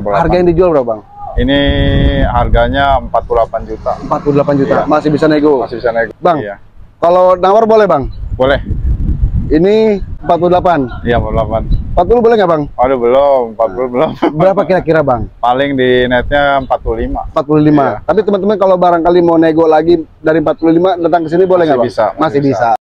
Harga yang dijual berapa bang? Ini harganya 48 juta. 48 juta. Iya. Masih bisa nego. Masih bisa nego. Bang. Iya. Kalau nawar boleh bang? Boleh. Ini 48. Iya, 48. 40 boleh nggak bang? Aduh, belum. 40 belum. Berapa kira-kira bang? Paling di netnya 45. 45. Iya. Tapi teman-teman kalau barangkali mau nego lagi dari 45 datang ke sini boleh nggak bang? bisa, Masih, masih bisa. bisa.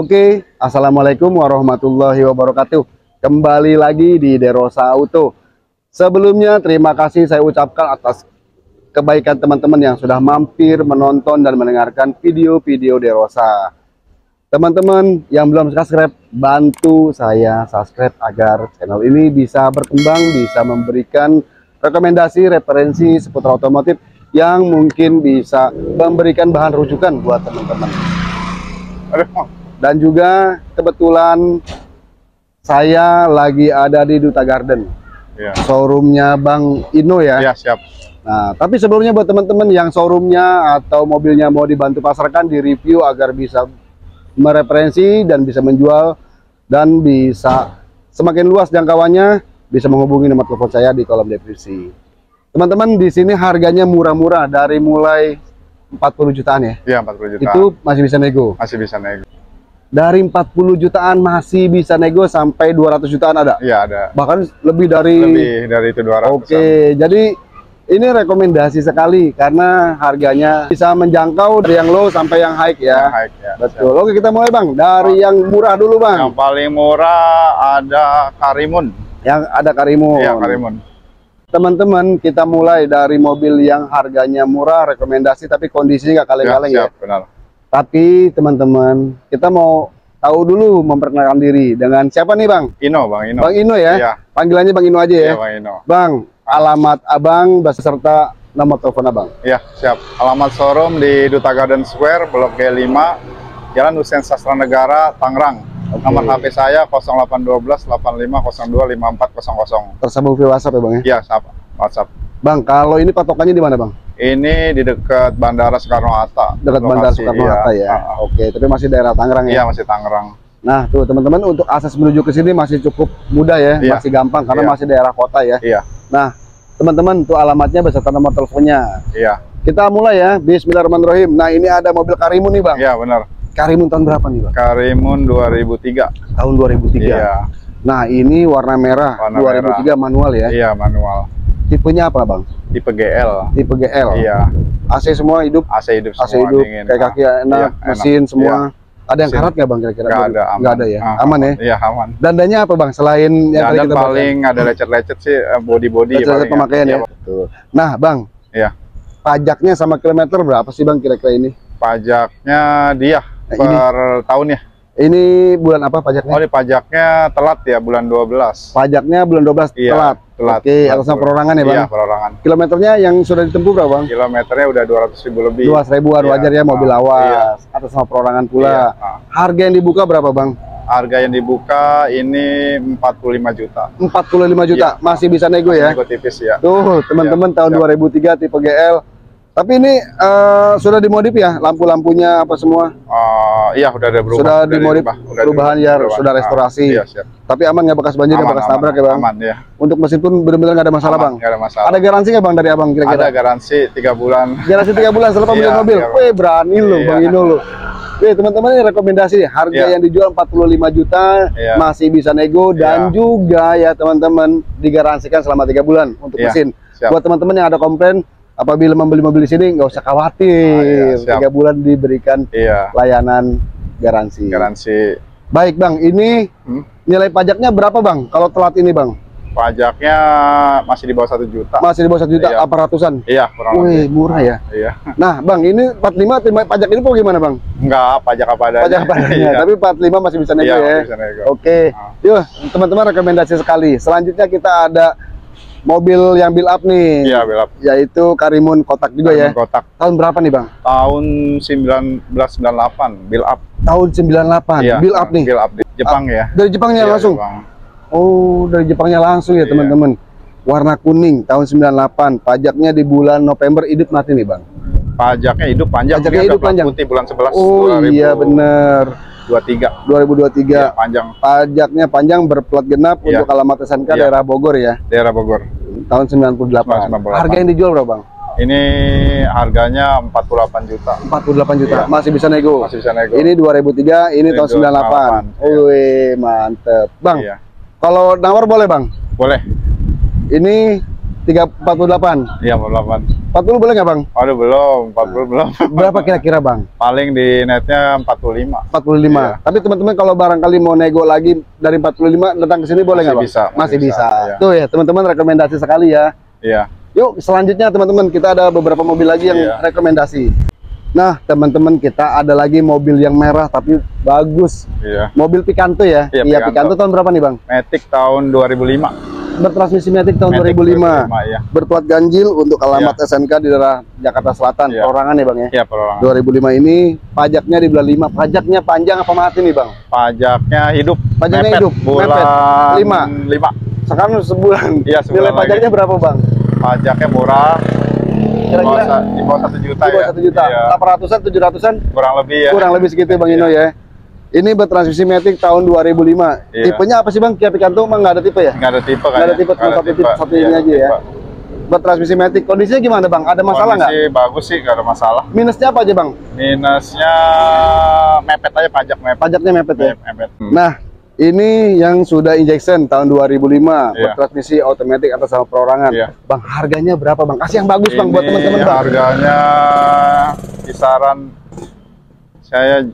Oke, assalamualaikum warahmatullahi wabarakatuh. Kembali lagi di Derosa Auto. Sebelumnya terima kasih saya ucapkan atas kebaikan teman-teman yang sudah mampir menonton dan mendengarkan video-video Derosa. Teman-teman yang belum subscribe, bantu saya subscribe agar channel ini bisa berkembang, bisa memberikan rekomendasi, referensi seputar otomotif yang mungkin bisa memberikan bahan rujukan buat teman-teman. Aduh. Dan juga kebetulan saya lagi ada di Duta Garden, Iya. showroomnya Bang Ino ya. Iya, siap. Nah, tapi sebelumnya buat teman-teman yang showroomnya atau mobilnya mau dibantu pasarkan, di review agar bisa mereferensi dan bisa menjual dan bisa semakin luas jangkauannya, bisa menghubungi nomor telepon saya di kolom deskripsi. Teman-teman, di sini harganya murah-murah dari mulai 40 jutaan ya. Iya, 40 juta. Itu masih bisa nego. masih bisa nego. Dari 40 jutaan masih bisa nego sampai 200 jutaan ada. Iya, ada. Bahkan lebih dari Lebih dari itu 200. Oke, jadi ini rekomendasi sekali karena harganya bisa menjangkau dari yang low sampai yang high ya. High, ya. Betul. Oke, kita mulai Bang dari yang murah dulu Bang. Yang paling murah ada Karimun. Yang ada Karimun. Iya, Karimun. Teman-teman, kita mulai dari mobil yang harganya murah, rekomendasi tapi kondisinya nggak Ya, kaleng-kaleng ya. siap, benar. Tapi teman-teman, kita mau tahu dulu memperkenalkan diri dengan siapa nih Bang? Ino, Bang Ino. Bang Ino ya. Iya, Panggilannya Bang Ino aja ya. iya, Bang Ino. Bang, alamat Abang beserta nomor telepon Abang. Iya, siap. Alamat showroom di Duta Garden Square, Blok G5, Jalan Hussein Sastra Negara, Tangerang. Oke. Nomor HP saya 0812 8502 5400. Tersambung via WhatsApp ya Bang ya. Iya? WhatsApp. Bang, kalau ini patokannya di mana Bang? Ini di dekat Bandara Soekarno-Hatta. Dekat Bandara Lokasi, Soekarno-Hatta iya. ya. Ah, Oke, tapi masih daerah Tangerang Iya, ya. masih Tangerang. Nah, tuh teman-teman untuk akses menuju ke sini masih cukup mudah ya, Iya. masih gampang karena Iya. masih daerah kota ya. Iya, Nah, teman-teman tuh alamatnya beserta nomor teleponnya. iya. Kita mulai ya. Bismillahirrahmanirrahim. Nah, ini ada mobil Karimun nih, Bang. Iya, benar. Karimun tahun berapa nih, Bang? Karimun 2003. Tahun 2003. Iya, Nah, ini warna merah Warna 2003 manual ya. iya manual. Tipenya apa, Bang? Tipe GL. Tipe GL. Iya, AC semua hidup, AC hidup AC semua hidup, dingin. kayak kaki enak, iya, mesin semua. Ada yang karat nggak bang kira-kira? Nggak ada, aman. Nggak ada ya, Ah, aman ya. Iya, aman. Dandanya apa bang? Selain yang tadi Ya, kita paling ada lecet-lecet sih eh, body-body Lecet-lecet paling pemakaian ya. Iya, Betul. Nah bang, Iya. pajaknya sama kilometer berapa sih bang kira-kira ini? Pajaknya dia Nah, ini. per tahun ya. Ini bulan apa pajaknya? Oh, ini pajaknya telat ya bulan 12. Pajaknya bulan 12 Iya, telat. Telat. Oke, Telat atas nama tuh. perorangan ya bang. Iya, perorangan. Kilometernya yang sudah ditempuh berapa bang? Kilometernya udah 200 ribu lebih. Dua ribuan Iya. wajar ya mobil Ah, lawas. iya. Atas nama perorangan pula. Iya, ah. Harga yang dibuka berapa bang? Harga yang dibuka ini 45 juta. 45 juta. Iya. Masih bisa nego ya? Nego tipis ya. Tuh teman-teman Iya, tahun siap. 2003 tipe GL. Tapi ini eh, sudah dimodif ya lampu-lampunya apa semua? Oh, iya udah ada berubah. Sudah Udah dimodif, perubahan ya, sudah restorasi. Ah, iya, siap. Tapi aman nggak bekas banjir, nggak Aman, bekas aman, tabrak ya bang? Aman ya. Untuk mesin pun benar-benar nggak ada masalah Aman, bang. nggak ada masalah. Ada garansi nggak bang dari abang Ada kira-kira? garansi 3 bulan. Garansi tiga bulan setelah pembelian Iya, mobil. Wih berani lo Iya. bang Ino lo. Wih teman-teman ini rekomendasi harga Iya. yang dijual 45 juta Iya. masih bisa nego dan Iya. juga ya teman-teman digaransikan selama tiga bulan untuk Iya, mesin. siap. Buat teman-teman yang ada komplain apabila membeli mobil di sini nggak usah khawatir Ah, iya, tiga bulan diberikan Iya, layanan garansi. garansi. Baik bang, ini Hmm? nilai pajaknya berapa bang? Kalau telat ini bang, Pajaknya masih di bawah satu juta. masih di bawah satu juta, Iya. apa ratusan? Iya, kurang Wih lebih. murah ya. Iya. Nah bang, ini 45 terima pajak ini kok gimana bang? Enggak, pajak apa adanya. Pajak padanya, Iya. tapi 45 masih bisa nego Iya, ya. bisa nego. Oke, Ah. yuk teman-teman rekomendasi sekali. Selanjutnya kita ada mobil yang build up nih, Iya, belap. yaitu Karimun kotak juga ya. Kotak Tahun berapa nih bang? tahun 1998 build up. Tahun 98, Iya, build up nih. Build up di Jepang ya. Dari Jepangnya Iya, langsung. Jepang. Oh, dari Jepangnya langsung ya Iya. teman-teman. warna kuning tahun 98 pajaknya di bulan November hidup mati nih bang Pajaknya hidup panjang. Pajaknya hidup panjang. Putih bulan 11 oh iya bener 2023. 2023 Iya, panjang pajaknya panjang berplat genap Iya. untuk alamat SNK Iya. daerah Bogor ya daerah Bogor. tahun 98. 98. harga yang dijual berapa bang Ini harganya 48 juta. 48 juta Iya. masih bisa nego Masih bisa nego. ini 2003 ini Ini tahun 98 98. Iya. Wih mantep bang Iya. kalau nawar boleh bang Boleh. ini 348 Iya, 48. 40 boleh nggak bang Aduh, belum. 40 belum. berapa kira-kira bang Paling di netnya 45. 45 Iya. tapi teman-teman kalau barangkali mau nego lagi dari 45 datang ke sini boleh nggak bang bisa, masih masih bisa, bisa, iya. tuh ya teman-teman rekomendasi sekali ya Iya. Yuk, selanjutnya teman-teman kita ada beberapa mobil lagi yang Iya. rekomendasi. Nah, teman-teman kita ada lagi mobil yang merah tapi bagus. Iya. Mobil Picanto ya? Iya, Picanto. Picanto. tahun berapa nih, Bang? Matic tahun 2005. Bertransmisi Matic tahun Matic 2005. 2005, iya. Berplat ganjil untuk alamat SNK di daerah Jakarta Selatan, Iya. perorangan ya, Bang ya. Iya, perorangan. 2005 ini pajaknya di bulan 5. Pajaknya panjang apa mati nih, Bang? Pajaknya hidup. Pajaknya Mepet. hidup, Bulan mepet. Lima. 5. Sekarang sebulan. Iya, sebulan Nilai lagi. pajaknya berapa, Bang? Pajaknya murah. Kira-kira di bawah 1 juta di bawah ya. 1 juta. Iya. 800-an, 700-an Kurang lebih ya. kurang lebih segitu Bang Ino ya. Ini bertransmisi Matic tahun 2005. Iya. Tipenya apa sih Bang? Kia Picanto emang nggak ada tipe ya? Nggak ada tipe kan? Nggak ada tipe, cuma satu tipe, satu ini aja ya. Bertransmisi Matic. Kondisinya gimana Bang? Ada masalah nggak? Kondisi bagus sih, nggak ada masalah. Minusnya apa aja Bang? Minusnya mepet aja pajak mepet. Pajaknya mepet ya. Mepet. Hmm. Nah, ini yang sudah injection tahun 2005, Iya. bertransmisi otomatis atas sama perorangan. Iya. Bang, harganya berapa Bang? Kasih yang bagus Bang buat teman-teman Bang. Harganya kisaran saya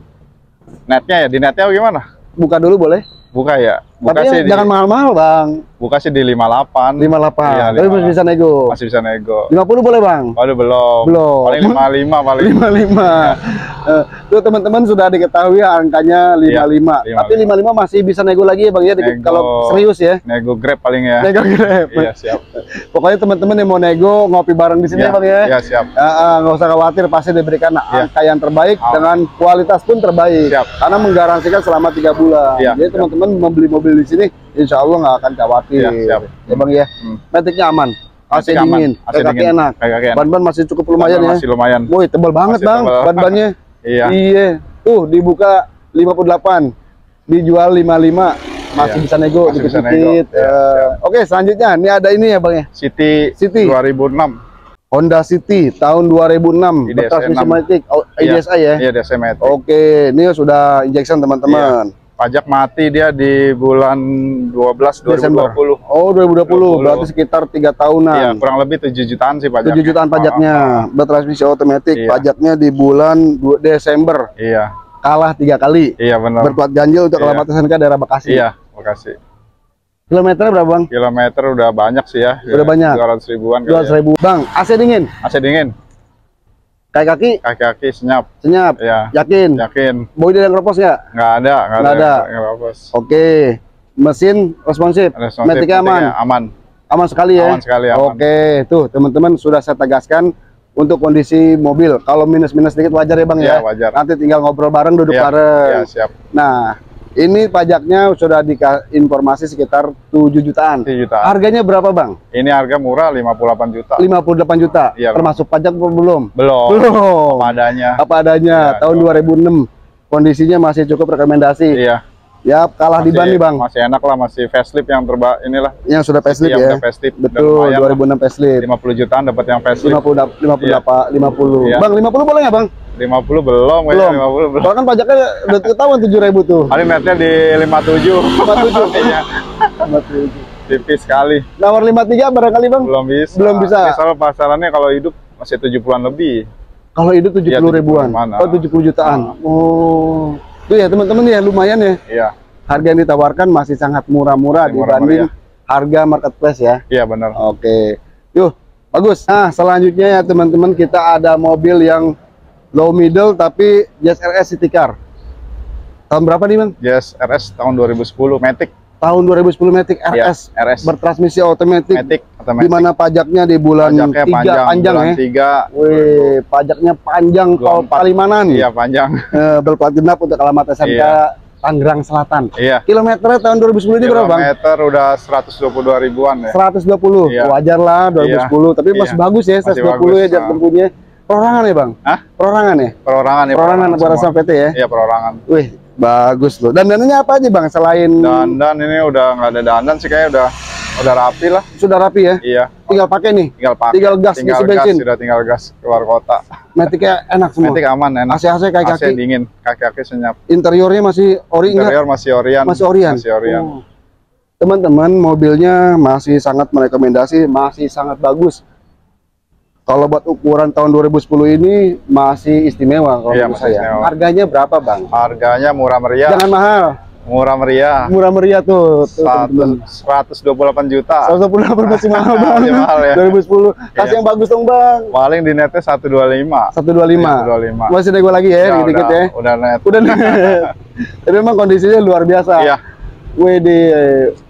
netnya ya di netnya gimana? Buka dulu boleh? Buka ya. Buka Tapi sih jangan di, mahal-mahal Bang. buka sih di 58. 58. Iya, Tapi masih 58. bisa nego. Masih bisa nego. 50 boleh Bang? Waduh belum. Belum. Paling 55 paling. 55. Eh, tuh teman-teman sudah diketahui angkanya 55. Iya, Tapi 55 masih bisa nego lagi ya Bang ya Nego. kalau serius ya. Nego Grab paling ya. Nego grab. Iya, siap. Pokoknya teman-teman yang mau nego ngopi bareng di sini Iya, ya Bang ya. Iya, siap. Ah, ah, nggak usah khawatir pasti diberikan Iya. angka yang terbaik Ah. dengan kualitas pun terbaik Siap. karena menggaransikan selama tiga bulan Iya, jadi teman-teman membeli mobil di sini insya Allah nggak akan khawatir Iya, siap. ya bang ya Hmm. metiknya aman AC dingin AC kaki dingin. enak ban-ban masih cukup lumayan ya Masih lumayan. woi tebal banget Masih bang ban-bannya Iya. iya tuh dibuka 58 dijual 55 masih Iya. bisa nego Masih bisa dikit-dikit. Iya, Eh, oke selanjutnya ini ada ini ya bang ya City, City. 2006. Honda City tahun 2006 IDSI bertransmisi 6. matic oh, Iya. IDSI ya Iya, Matic. Oke, ini sudah injection teman-teman. Pajak mati dia di bulan 12 Desember. 2020. Oh, 2020, 2020. berarti sekitar tiga Iya, tahunan. kurang lebih 7 jutaan sih pajaknya. 7 jutaan pajaknya. Ah, ah. Bertransmisi otomatis, Iya. pajaknya di bulan du- Desember. Iya, Kalah tiga kali. iya benar. Berplat ganjil untuk Iya. alamat SNK daerah Bekasi. Iya, makasih. Kilometernya berapa, Bang? Kilometer udah banyak sih ya. Udah banyak. 200 ribuan kali 200 ya. ribu. Bang, AC dingin. AC dingin, Kaki kaki kaki-kaki senyap. senyap. Iya, Yakin? yakin. Bodi dan keropos nggak? Nggak ada, nggak ada. ada. Apa-apa. Oke. Mesin responsif. Responsif, Metiknya aman. Aman. Aman sekali ya. Aman sekali, aman. Oke, tuh teman-teman sudah saya tegaskan untuk kondisi mobil. Kalau minus-minus sedikit wajar ya bang ya. Iya, wajar. Nanti tinggal ngobrol bareng, duduk Iya, bareng. Iya, siap. Nah, ini pajaknya sudah informasi sekitar 7 jutaan. 7 jutaan. Harganya berapa bang? Ini harga murah 58 juta. 58 juta. Iya. Termasuk pajak apa belum? Belum. Belum. Padanya. Apa adanya. Iya, tahun 2006. Kondisinya masih cukup rekomendasi. Iya. Ya, kalah di ban nih bang. Masih enak lah, masih facelift yang terba inilah. Yang sudah facelift yang ya. udah facelift. Betul, lumayan lah. 2006 facelift. 50 jutaan dapat yang facelift. 50 dap- 50 Iya. dapa- 50. Iya. Bang, 50 boleh nggak, Bang? 50 belum, Belum. 50 belum. Soalnya kan pajaknya udah ketahuan 7.000 tuh. Paling netnya di 57. 57. Iya. 57. Tipis sekali. Nawar 53 barangkali, Bang. Belum bisa. Belum bisa. Ini soal pasarannya kalau hidup masih 70-an lebih. Kalau hidup 70 Iya, ribuan. 70 mana. Oh, 70 jutaan. Oh. Tuh ya, teman-teman ya lumayan ya. Iya. Harga yang ditawarkan masih sangat murah-murah Masih murah-murah, dibanding harga marketplace ya. Iya benar. Oke. Yuk, bagus. Nah, selanjutnya ya teman-teman kita ada mobil yang low middle tapi Jazz RS City Car. Tahun berapa nih, Bang? Jazz RS tahun 2010 Matic. Tahun 2010 Matic RS RS. bertransmisi otomatis Matic atau di mana pajaknya di bulan Pajaknya 3 panjang, panjang, bulan ya. 3. Wih, pajaknya panjang tol 24. Palimanan. Iya, panjang. Eh, berplat genap untuk alamat SMK Iya. Tangerang Selatan. Iya. Kilometernya tahun 2010 ini berapa bang? Kilometer udah 122 ribuan ya. 120. Iya. Wajar lah 2010. Tapi masih Iya. bagus ya Masih 120 bagus, ya jarak ah. tempuhnya. Perorangan ya bang? Hah? Perorangan ya? Perorangan ya. Perorangan buat sama PT ya? Iya perorangan. Wih, bagus loh. Dan dananya apa aja bang? Selain Dandan ini udah nggak ada dandan sih kayaknya udah udah rapi lah. sudah rapi ya? Iya. Tinggal pakai nih. Tinggal pakai. Tinggal gas, tinggal gas, bensin. sudah tinggal gas keluar kota. Metiknya enak semua. Nanti aman enak. AC-AC kaki AC kaki. dingin, kaki-kaki senyap. Interiornya masih ori enggak? Interior masih Orion. Masih Orion. Masih Orion. Oh. Teman-teman, mobilnya masih sangat merekomendasi, masih sangat bagus. Kalau buat ukuran tahun 2010 ini masih istimewa kalau Iya, menurut saya. istimewa. Harganya berapa, Bang? Harganya murah meriah. Jangan mahal. Murah meriah. Murah meriah tuh, tuh Satu- teman-teman. 128 juta. 128 masih mahal, Bang. Masih mahal ya. 2010. Kasih Iya. yang bagus dong, Bang. Paling di netnya 125. 125. 125. Masih nego lagi ya, Ya, dikit-dikit udah, ya. Udah net. Udah nih. Tapi memang kondisinya luar biasa. Iya. WD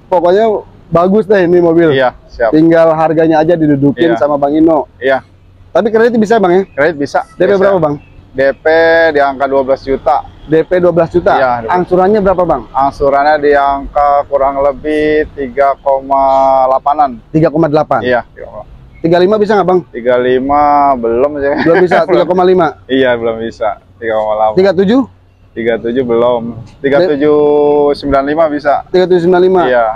pokoknya bagus deh ini mobil. Iya, siap. Tinggal harganya aja didudukin Iya. sama Bang Ino. Iya. Tapi kredit bisa Bang ya? Kredit bisa. DP Bisa. berapa Bang? DP di angka 12 juta. DP 12 juta. Iya, Angsurannya berapa Bang? Angsurannya di angka kurang lebih 3,8an. 3,8. Iya, 35 bisa nggak Bang? 35 belum sih. Belum bisa 3,5. iya, belum bisa. 3,8. 37? 37 belum. 3795 bisa. 3795. Iya.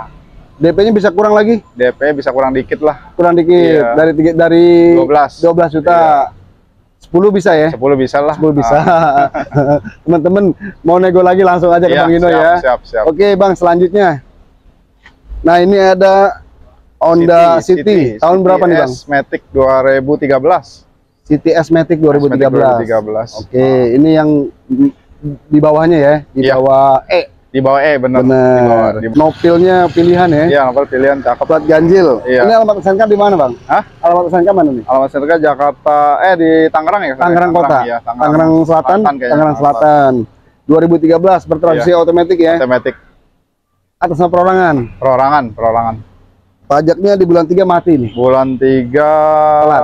DP-nya bisa kurang lagi? DP bisa kurang dikit lah. Kurang dikit. Iya. Dari dari 12. 12 juta. 10 bisa ya? 10 bisa lah. 10 bisa. Ah, Teman-teman mau nego lagi langsung aja ke iya, Bang Ino siap, ya. Siap, siap. Oke Bang, selanjutnya. Nah, ini ada Honda City. Tahun berapa nih Bang? Matic 2013. City S-Matic 2013. 2013. Oke, ini yang di bawahnya ya, di Iya. bawah E. Di bawah E bawah, Bener. di Nopilnya pilihan ya. Iya, nomor pilihan cakep. Plat ganjil. Iya. Ini alamat SNK di mana, Bang? Hah? Alamat SNK mana nih? Alamat Serga Jakarta eh di Tangerang ya? Tangerang Kota. Iya, Tangerang Selatan, kayaknya. Tangerang Selatan. 2013 bertransmisi Iya. otomatis ya. Otomatis Atas nama perorangan. perorangan, perorangan. Pajaknya di bulan 3 mati nih. Bulan 3 Telat.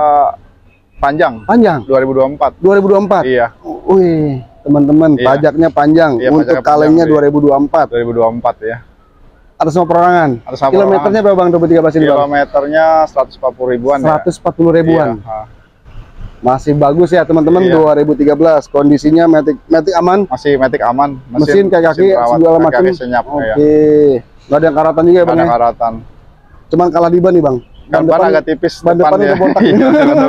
panjang Panjang. 2024. 2024. Iya, Wih, teman-teman, Iya. pajaknya panjang. Iya, Untuk kalengnya panjang, 2024. 2024 ya. Atas nama perorangan. Atas nama Kilometernya berapa Bang 2013 ini, Bang? Kilometernya 140 ribuan 140 ya. ribuan. Iya, ah. Masih bagus ya, teman-teman. Iya. 2013. Kondisinya Matic Matic aman. Masih Matic aman. Mesin kaki-kaki perawat, segala macam. Kaki-kaki senyap Oke. ya. Nggak ada yang karatan juga ya, Bang ada ya? karatan. Cuman kalah di ban nih, Bang. Ban depan agak tipis ban depan depannya. udah botak.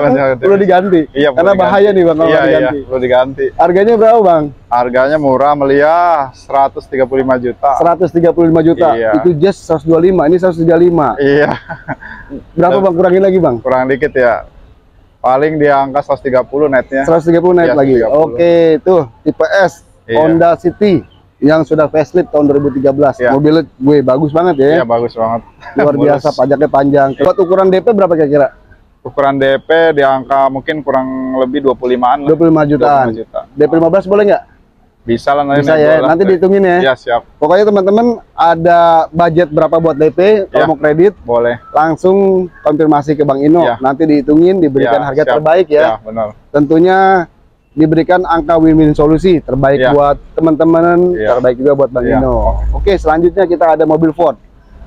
Iya, Perlu diganti. Iya, Karena bahaya diganti. nih, Bang, kalau Iya, nggak iya, diganti. perlu diganti. Harganya berapa, Bang? Harganya murah, meriah, 135 juta. 135 juta. Iya. Itu just 125, ini 135. Iya, Berapa, Bang? Kurangin lagi, Bang. kurang dikit ya. Paling di angka 130 netnya. 130 naik Iya, lagi. 130. Oke, tuh tipe S Iya. Honda City yang sudah facelift tahun 2013. Iya. Mobilnya gue bagus banget ya. Iya, bagus banget. Luar biasa, pajaknya panjang. Buat ukuran DP berapa kira-kira? Ukuran DP di angka mungkin kurang lebih 25-an lah. 25 jutaan. 25 juta. DP 15 boleh nggak? Bisa lah nanti Bisa ya, nanti dihitungin ya. Iya, siap. Pokoknya teman-teman ada budget berapa buat DP, kalau Iya. mau kredit Boleh. langsung konfirmasi ke Bang Ino. Iya. Nanti dihitungin, diberikan Iya, harga siap. terbaik ya. Iya, benar. Tentunya diberikan angka win-win solusi terbaik Iya. buat teman-teman, Iya. terbaik juga buat Bang. Ino. Oke, selanjutnya kita ada mobil Ford.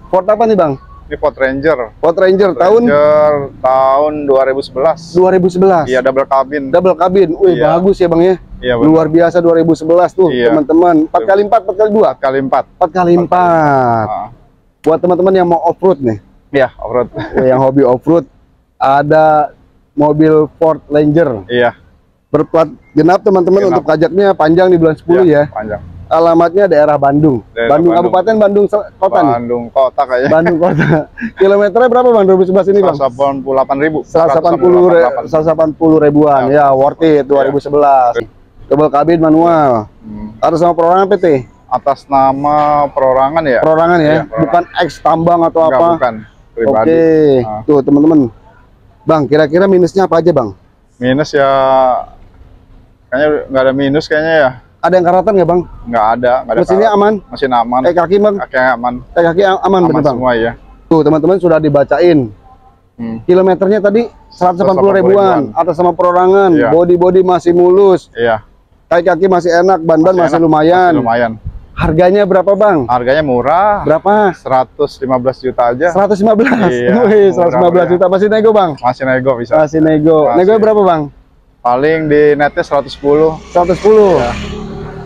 Ford apa nih Bang? Ini Ford Ranger. Ford Ranger tahun Ranger tahun 2011. 2011. Iya, double cabin. Double cabin. Wih, Iya. bagus ya Bang ya. Iya. Luar biasa 2011 tuh, Iya. teman-teman. 4 kali 4, 4 kali 2. kali 4. 4 kali 4. Ah, Buat teman-teman yang mau off-road nih, Iya, off-road. Yang hobi off-road, ada mobil Ford Ranger Iya, berplat genap teman-teman untuk pajaknya panjang di bulan 10 ya. iya, panjang. Alamatnya daerah Bandung. Daerah Bandung, Bandung. Kabupaten Bandung Kota nih. Bandung kota kayaknya. Bandung Kota. Kilometernya berapa Bang 2011 ini Bang? 188 ribu. 180 re- 180 ribuan. Ya, worth it 2011. Double kabin manual. Hmm. Atas sama perorangan PT. Atas nama perorangan ya? Perorangan ya, Iya, perorangan. bukan X tambang atau Enggak, apa. bukan. Pribadi. Oke. Ah. Tuh, teman-teman. Bang, kira-kira minusnya apa aja, Bang? Minus ya kayaknya nggak ada minus kayaknya ya. Ada yang karatan nggak, Bang? Nggak ada, nggak ada. Mesinnya karat. aman? Mesin aman. Eh kaki, Bang? Kakinya aman. Eh kaki am- aman, Aman bener, Bang? semua ya. Tuh, teman-teman sudah dibacain. Hmm. Kilometernya tadi 180 ribuan, ribuan. atas sama perorangan, Iya. body-body masih mulus, Iya. kaki-kaki masih enak, ban-ban masih, enak, lumayan. Masih lumayan. Harganya berapa bang? Harganya murah, Berapa? 115 juta aja. 115. Iya, Wih, 115 murah-murah. juta masih nego bang? Masih nego bisa. Masih nego. Masih. Nego berapa bang? Paling di netnya 110. 110.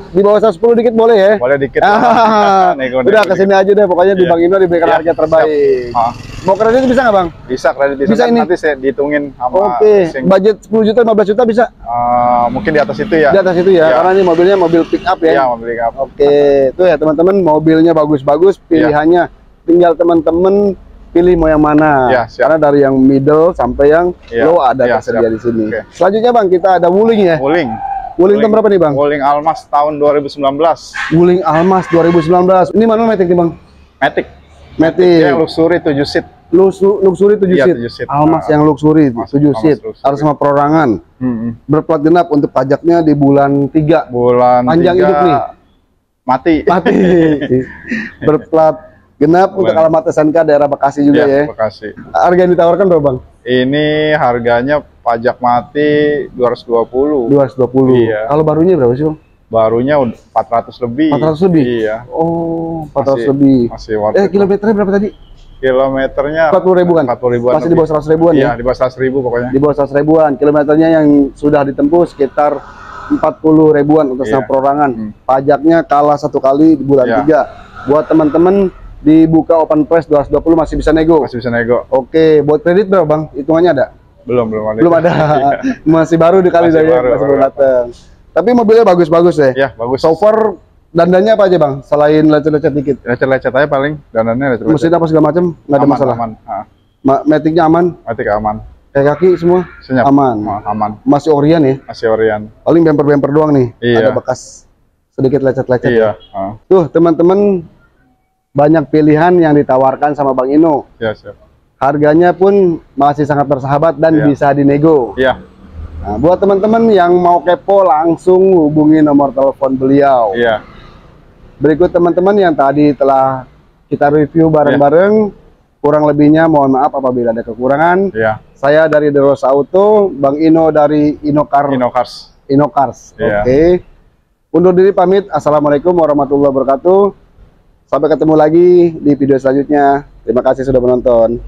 Di bawah 110 dikit boleh ya? Iya. Boleh dikit. Ah, nego, udah nego ke sini aja deh pokoknya di Iya. Bang Ino diberikan Iya, harga terbaik. Ah, Mau kredit bisa nggak bang? bisa kredit bisa, Bisa Kan ini? nanti saya dihitungin sama Oke, leasing. budget 10 juta 15 juta bisa Ah, mungkin di atas itu ya. di atas itu ya, Iya. karena ini mobilnya mobil pick up ya. Iya, membeli apa? Oke, itu ya teman-teman mobilnya bagus-bagus, pilihannya tinggal teman-teman pilih mau yang mana. Iya, siap. Karena dari yang middle sampai yang Iya, low ada iya, tersedia siap. di sini. Oke. Selanjutnya Bang, kita ada Wuling ya. Wuling. Wuling tahun berapa nih Bang? Wuling Almas tahun 2019. Wuling Almas 2019. Ini manual matic nih Bang? Matic. Matic. Yang luxury 7 seat. Luxu- luxury 7 Iya, seat. 7 seat. Almas Nah. yang luxury Mas- 7 Almas seat. luxury. Harus sama perorangan. Hmm. Berplat genap untuk pajaknya di bulan 3. Bulan Panjang tiga, hidup nih. Mati. Mati. Berplat genap untuk Bulan. alamat SNK daerah Bekasi juga Iya, ya. Bekasi. Harga yang ditawarkan berapa Bang? Ini harganya pajak mati 220. 220. Iya. Kalau barunya berapa sih, Bang? Barunya udah 400 lebih. 400 lebih? Iya. Oh, 400 Masih- lebih. Masih worth Eh, kilometernya berapa tadi? Kilometernya 40 ribuan. 40 ribuan. Masih di bawah 100 ribuan Iya, ya? di bawah 100 ribu pokoknya. Di bawah 100 ribuan. Kilometernya yang sudah ditempuh sekitar 40 ribuan untuk Iya. sama perorangan. Hmm. Pajaknya kalah satu kali di bulan Iya. 3. Buat teman-teman dibuka open price 220 masih bisa nego. Masih bisa nego. Oke, buat kredit berapa, Bang? Hitungannya ada? Belum, belum ada. Belum ada. masih baru dikali Masih dari baru, masih baru datang. Tapi mobilnya bagus-bagus ya. Iya, bagus. So far dandannya apa aja bang? Selain lecet-lecet dikit. lecet-lecet aja paling danannya lecet-lecet. Mesin apa segala macam nggak ada aman, masalah. Aman. Ah, Ma Maticnya aman, Matic aman. kayak kaki semua Senyap. aman. Aman. Masih Orion ya. Masih Orion. Paling bemper-bemper doang nih. Iya. Ada bekas sedikit lecet-lecet. Iya. Ah, Tuh teman-teman banyak pilihan yang ditawarkan sama Bang Ino. iya, siap. Harganya pun masih sangat bersahabat dan Iya. bisa dinego. Iya. Nah, buat teman-teman yang mau kepo langsung hubungi nomor telepon beliau. Iya. Berikut teman-teman yang tadi telah kita review bareng-bareng. Kurang lebihnya mohon maaf apabila ada kekurangan. Iya. Saya dari Deros Auto, Bang Ino dari Inokar Inokars. Inokars. Iya. Oke. Undur diri pamit. Assalamualaikum warahmatullahi wabarakatuh. Sampai ketemu lagi di video selanjutnya. Terima kasih sudah menonton.